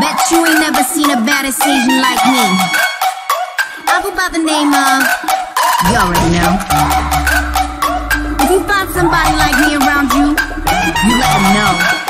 Bet you ain't never seen a baddest Asian like me. I go by the name of. You already know. If you find somebody like me around you, you let them know.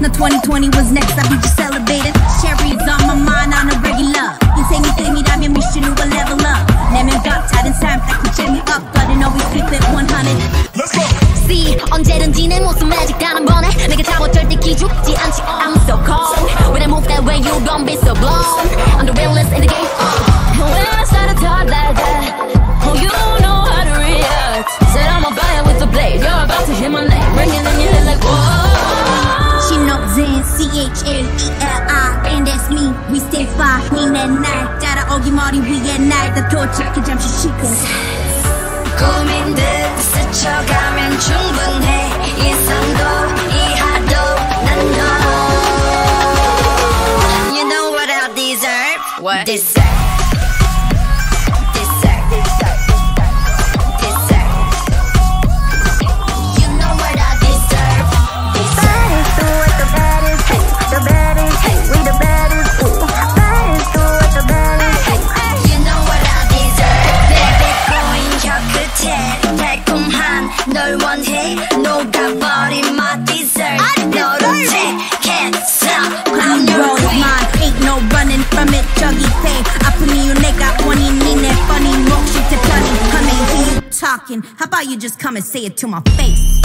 Now 2020 was next, I be just celebrating. Cherries on my mind on a regular. 언제든지 내 모습 magic 단한 번에 내게 잡아 절대 기죽지 않지 I'm so cold When I move that way you gon' be so blown I'm the realest in the game And when I start to talk like that Oh you know how to react Said I'm a buyer with the blade You're about to hit my name Ringing in your head like whoa She knows in C-H-A-E-L-I And that's me, we stay far 니내 날 따라오기 머리 위에 날다 도착해 잠시 쉬고 고민들 스쳐가면 충분해 이상도 이하도 난너 You know what I deserve? What? Deserve Deserve 녹아버린 my dessert 너를 take can't stop I'm your road queen mine ain't no running from it 저기 배 아픈 이유 내가 원인 니네 funny 몫이 대편이 honey who you talking how about you just come and say it to my face